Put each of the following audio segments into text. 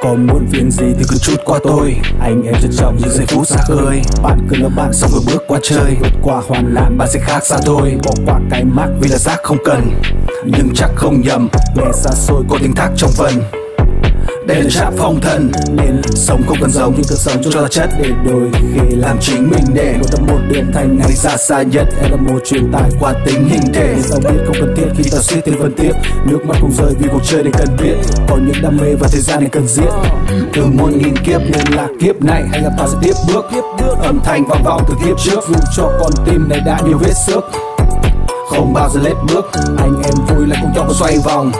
có muốn phiền gì thì cứ chút qua tôi. Anh em trân trọng những giây phút xa khơi. Bạn cứ là bạn xong rồi bước qua chơi. Vượt qua hoàn nạn bạn sẽ khác xa thôi bỏ qua cái mắt vì là rác không cần. Nhưng chắc không nhầm nghe xa xôi có tiếng thác trong phần đây là trap phong thần, nên sống không cần giống. Nhưng tự sống cho là chất để đôi khi làm chính mình để một tâm một điểm thành ngày xa xa nhất hay là một truyền tải qua tính hình thể. Để tao biết không cần thiết khi tao suy tiền phân tiếp nước mắt không rơi vì cuộc chơi này cần biết. Có những đam mê và thời gian này cần giết. Từ muôn nghìn kiếp nên là kiếp này, hay là tao sẽ tiếp bước? Tiếp bước âm thanh vang vọng từ kiếp trước, dù cho con tim này đã nhiều vết xước. Không bao giờ lết bước, anh em vui lại cùng nhau mà xoay vòng.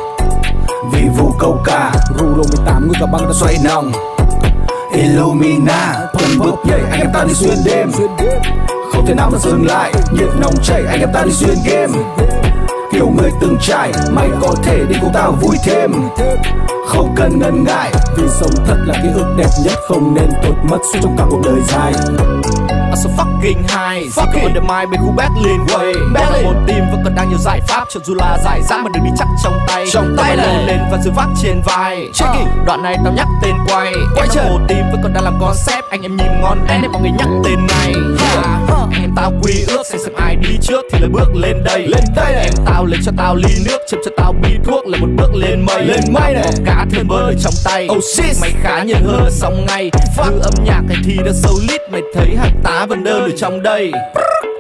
Vì vụ câu cả rulo lô 18 người cả băng đã xoay nòng. Illumina phần bước nhảy, anh em ta đi xuyên đêm. Không thể nào mà dừng lại? Nhiệt nóng chảy, anh em ta đi xuyên game. Kiểu người từng trải Mày có thể đi cùng tao vui thêm. Không cần ngần ngại, Vì sống thật là ký ức đẹp nhất, Không nên tụt mất suốt trong cả cuộc đời dài so fucking high. Fuck it. the mind bên khu Berlin Way Berlin. Một team vẫn còn đang nhiều giải pháp Cho dù là giải dã mà đừng đi chắc trong tay. Trong tay này. lên và giữ vác trên vai. Check it. Đoạn này tao nhắc tên quay. Quay chơi một team vẫn còn đang làm concept. Anh em nhìn ngon đen để mọi người nhắc tên này. Yeah. Anh em tao quy ước Xem xem ai đi trước thì là bước lên đây. Lên đây. Em tao lấy cho tao ly nước Châm cho tao bi thuốc là một bước lên mây. Lên mây này. Cá thêm bơi trong tay. Oh shit Mày khá nhận hơn xong ngay. Fuck. Âm nhạc này thì đã sâu lít Mày thấy hạt tá vần đơn ở trong đây.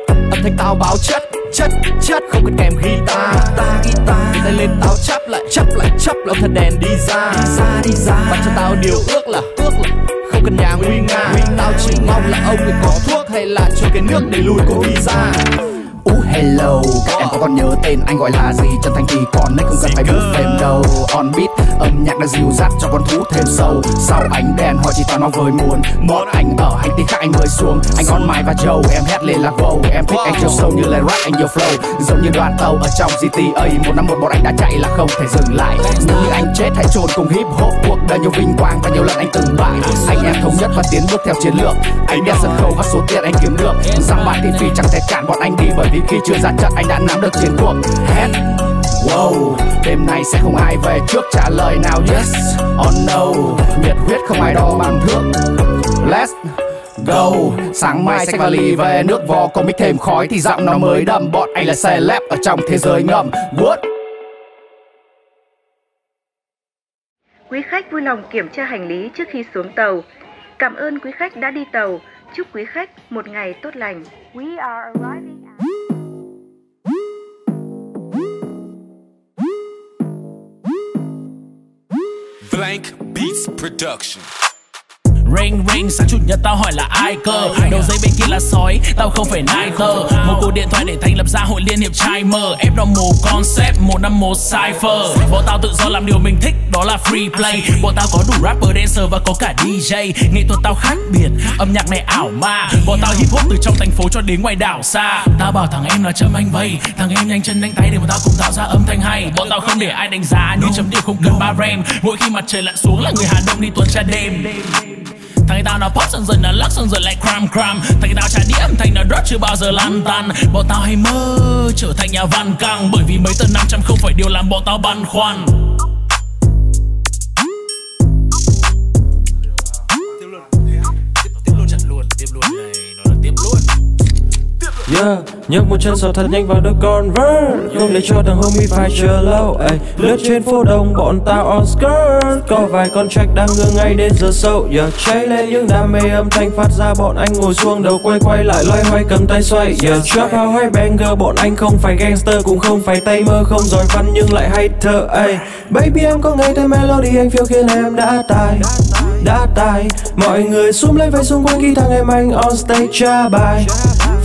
Âm thanh tao báo chất chất chất. Không cần kèm guitar. Ta guitar. Tay lên tao chắp lại chắp lại chắp lại. Thật đèn đi ra. Đi ra đi ra. Bắt cho tao điều ước là ước là. Không cần nhà nguy nga. Tao chỉ mong là ông ấy có thuốc hay là cho cái nước để lùi cô visa Ú, hello. Các em có còn nhớ tên anh gọi là gì? Chân thành thì còn nên không cần phải bút phèm đâu. On beat, âm nhạc đã dịu dắt cho con thú thêm sâu. Sau ánh đèn, họ chỉ toàn mong vời muôn Một anh ở hành tinh khác anh mới xuống. Anh on mai và Joe em hét lên là wow. Em thích anh chiều sâu như lời rap, anh nhiều flow. Giống như đoàn tàu ở trong GTA Một năm một bọn anh đã chạy là không thể dừng lại. Nếu như anh chết, hãy trốn cùng hip hop. Cuộc đời nhiều vinh quang và nhiều lần anh từng bại. Anh em thống nhất và tiến bước theo chiến lược. Anh đeo sân khấu và số tiền anh kiếm được. Rằng bạn thì phi chẳng thể cản bọn anh đi bởi vì khi chưa ra chắc anh đã nắm được chiến cuộc Hét Wow, đêm nay sẽ không ai về trước trả lời nào yes or no Nhiệt huyết không ai đo bằng thước Let's go Sáng mai xách vali về nước vò có Comic thêm khói thì giọng nó mới đậm Bọn anh là celeb ở trong thế giới ngầm What? Quý khách vui lòng kiểm tra hành lý trước khi xuống tàu. Cảm ơn quý khách đã đi tàu. Chúc quý khách một ngày tốt lành. We are arriving Blank Beats Production. Ring ring. Sáng chủ nhật tao hỏi là ai cơ? Đầu dây bên kia là sói Tao không phải Niter Một cuộc điện thoại để thành lập ra hội liên hiệp trai mơ Ép nó một concept một năm một cipher. Bọn tao tự do làm điều mình thích Đó là free play. Bọn tao có đủ rapper dancer và có cả DJ Nghệ thuật tao khác biệt Âm nhạc này ảo ma. Bọn tao hip hop từ trong thành phố cho đến ngoài đảo xa. Tao bảo thằng em là châm anh vây Thằng em nhanh chân nhanh tay để bọn tao cùng tạo ra âm thanh hay. Bọn tao không để ai đánh giá Như chấm điểm không cần ba rem. Mỗi khi mặt trời lặn xuống là người Hà Đông đi tuần tra đêm Thằng tao nó pop xong rồi nó lắc xong rồi lại cram cram. Thằng tao trả điểm thành nó drop chưa bao giờ lan tan. Bọn tao hay mơ trở thành nhà văn căng, Bởi vì mấy tờ 500 không phải điều làm bọn tao băn khoăn. Yeah, nhấc một chân sọt thật nhanh vào đôi converse. Không để cho thằng homie phải chờ lâu ay, Lướt trên phố đông bọn tao on skirt. Có vài con track đang ngơ ngay đến giờ sâu yeah, Cháy lên những đam mê âm thanh phát ra bọn anh ngồi xuống đầu quay quay lại loay hoay cầm tay xoay. Yeah, Trap house hay banger bọn anh không phải gangster cũng không phải tay mơ không giỏi văn nhưng lại hay thơ ay. Baby em có nghe thấy melody anh phiêu khiến em đã tài đã tài Mọi người xúm lấy vai xung quanh khi thằng em anh on stage tra bài.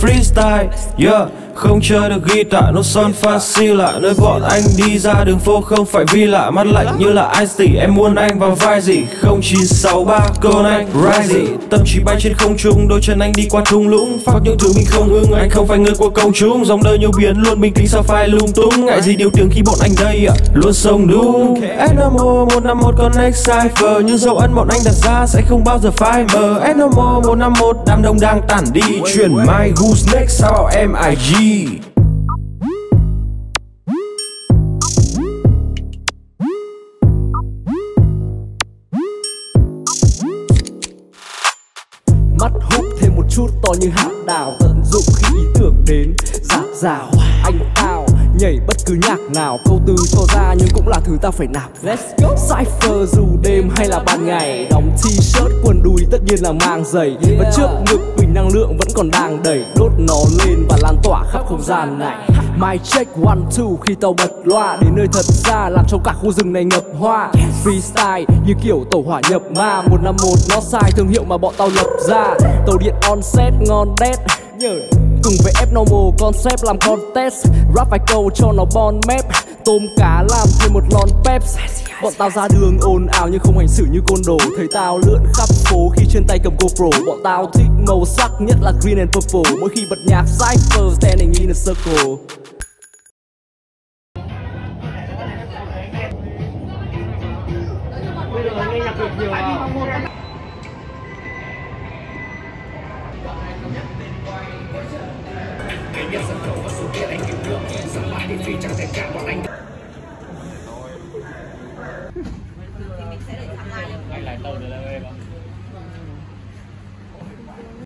Freestyle, yeah không chơi được guitar, nó son pha si lạ. Nơi bọn anh đi ra đường phố không phải vi lạ. Mắt lạnh như là Ice T Em muốn anh vào vai gì? 0963 con anh, Rise Tâm trí bay trên không trung, Đôi chân anh đi qua thung lũng. Phát những thứ mình không ưng, Anh không phải người của công chúng. Dòng đời nhiều biến, luôn bình tĩnh, sao phải lung tung? Ngại gì điều tiếng khi bọn anh đây à Luôn sông đúng. SNMO 151 Connect cipher Những dấu ấn bọn anh đặt ra sẽ không bao giờ phai mờ. SNMO 151 đám đông đang tản đi. Chuyển my who's next, sao bảo em IG Mắt hút thêm một chút to như hạt đào, Tận dụng khi ý tưởng đến. Giạt rào, anh tao nhảy bất cứ nhạc nào. Câu từ cho ra nhưng cũng là thứ ta phải nạp. Let's go. Cipher dù đêm hay là ban ngày đóng t-shirt quần đùi tất nhiên là mang giày. Và trước ngực bình năng lượng vẫn còn đang đẩy đốt nó lên và lan tỏa khắp không gian này. My check one two khi tàu bật loa đến nơi thật ra làm cho cả khu rừng này ngập hoa. Freestyle như kiểu tàu hỏa nhập ma. Một năm một nó sai thương hiệu mà bọn tao lập ra. Tàu điện on set ngon đét cùng với ép normal concept, làm contest rap vài câu cho nó bon mép. Tôm cá làm thêm một lon peps. Bọn tao ra đường ồn ào nhưng không hành xử như côn đồ. Thấy tao lượn khắp phố khi trên tay cầm GoPro. Bọn tao thích màu sắc nhất là green and purple. Mỗi khi bật nhạc, cypher standing in a circle. Hãy subscribe cho kênh Ghiền Mì Gõ Để đi bỏ chẳng thể video bọn anh